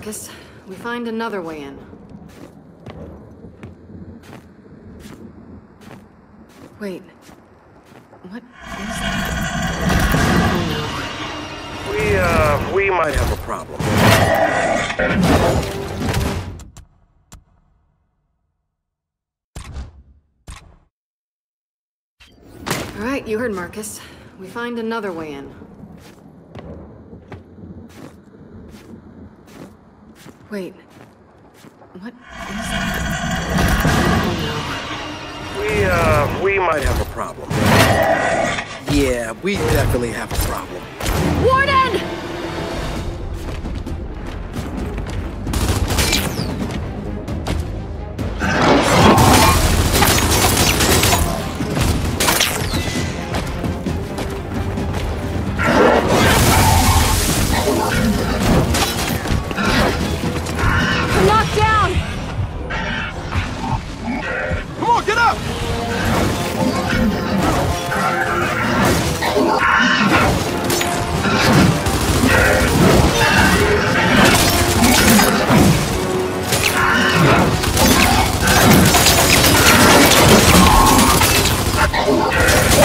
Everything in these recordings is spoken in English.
Marcus. We find another way in. Wait. What is that? We, uh, we might have a problem. All right, you heard Marcus. We find another way in. Wait. What is that? We, uh, we might have a problem. Yeah, we definitely have a problem. Warden!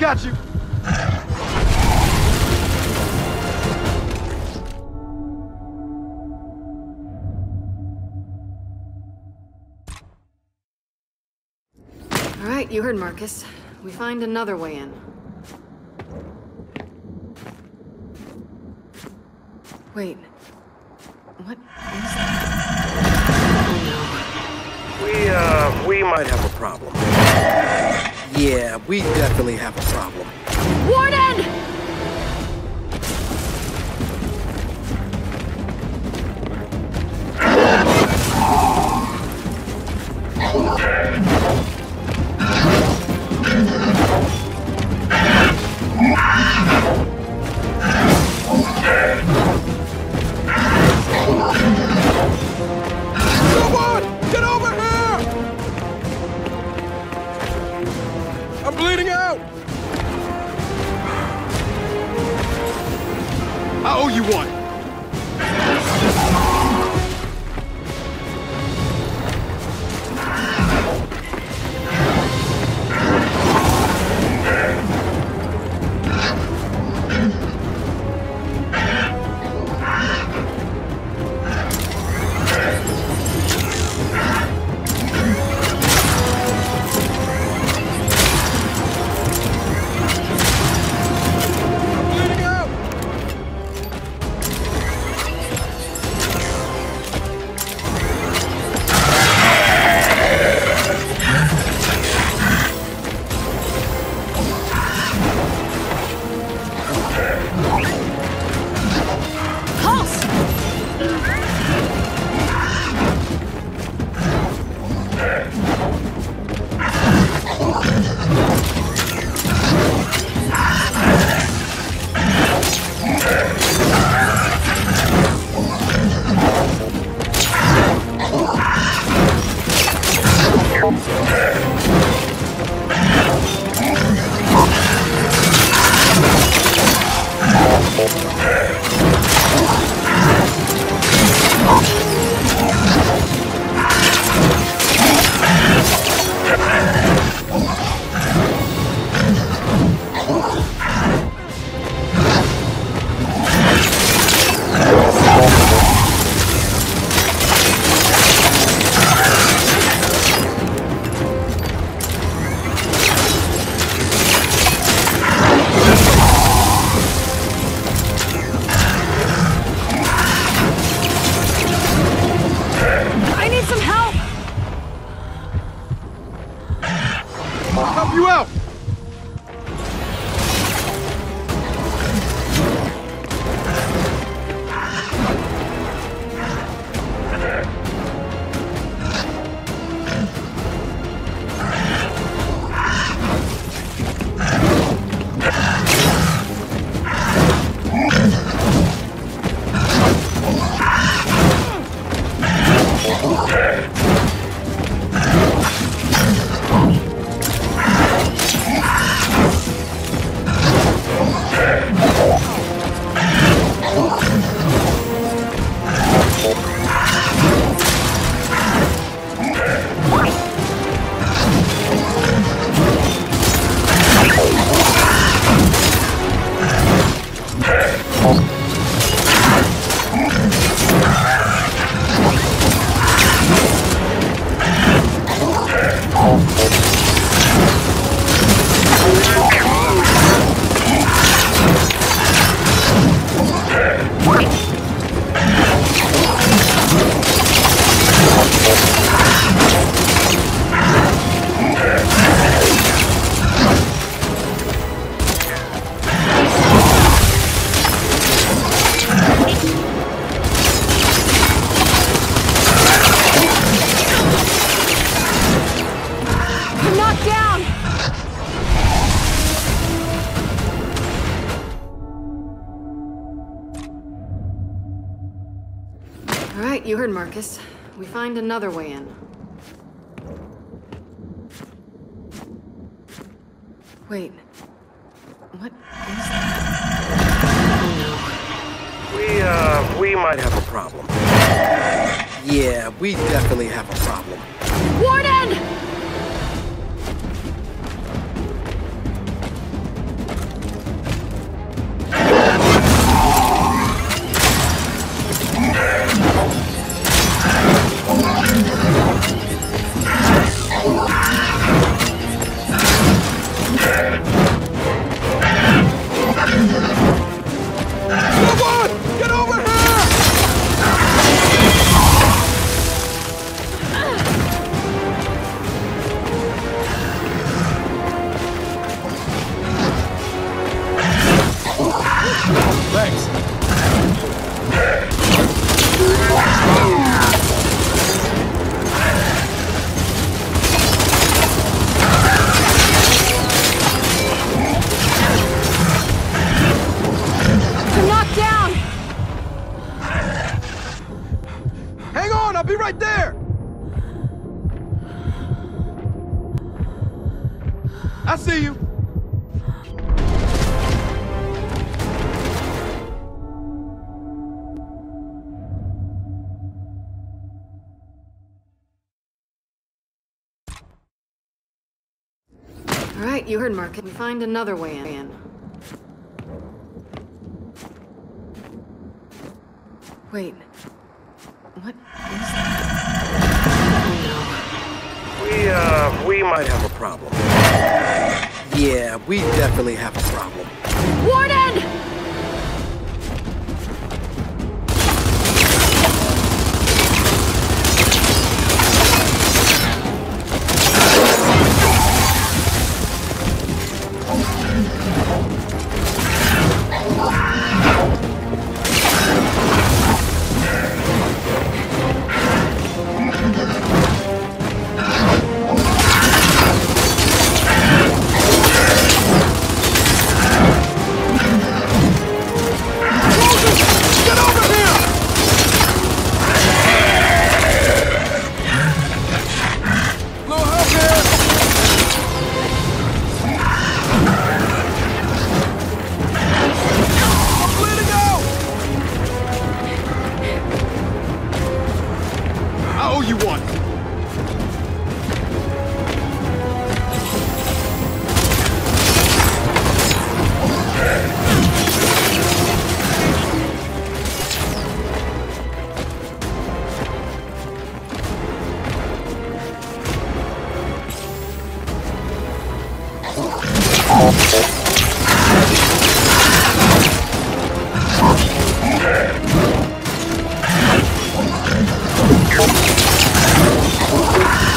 got you. All right, you heard Marcus. We find another way in. Wait. What is that? We, uh, we might have a problem. Yeah, we definitely have a problem. Warden! Oh. You heard Marcus. We find another way in. Wait. What is that? We, uh, we might have a problem. Yeah, we definitely have a problem. Warden! Thanks. Alright, you heard Marcus. We find another way in. Wait. What is that? We, uh, we might have a problem. Yeah, we definitely have a problem. Warden!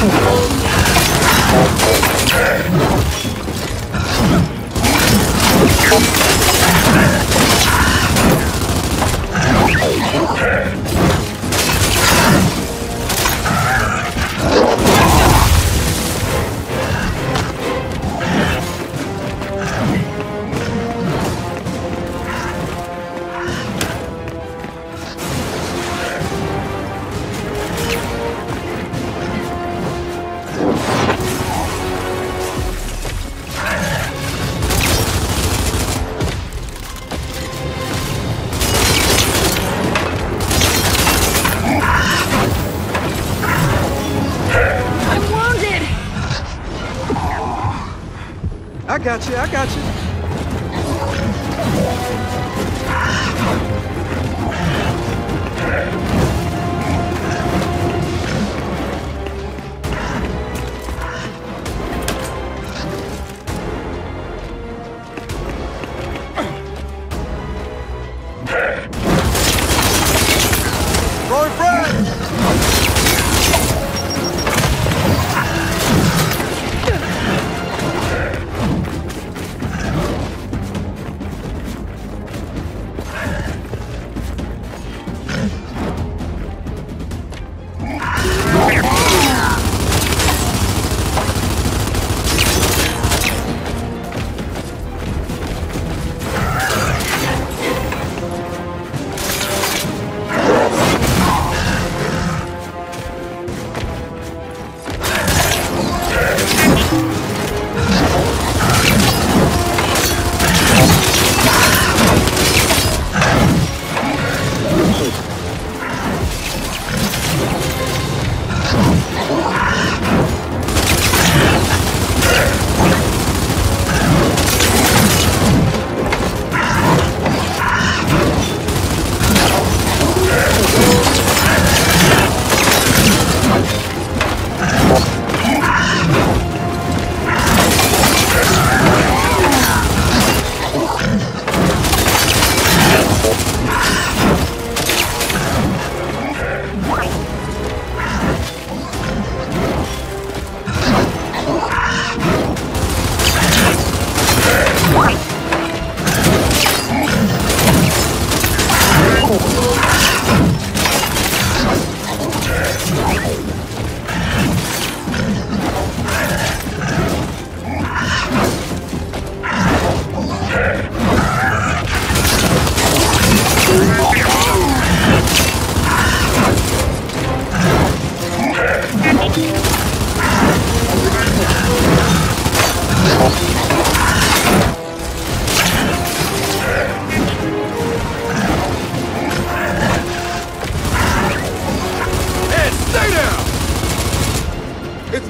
I'm got you, I got you.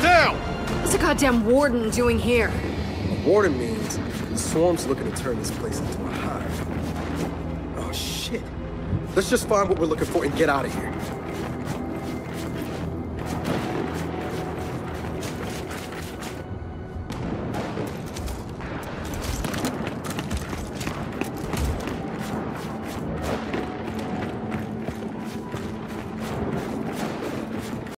down! What's a goddamn warden doing here? A warden means the swarm's looking to turn this place into a hive. Oh, shit. Let's just find what we're looking for and get out of here.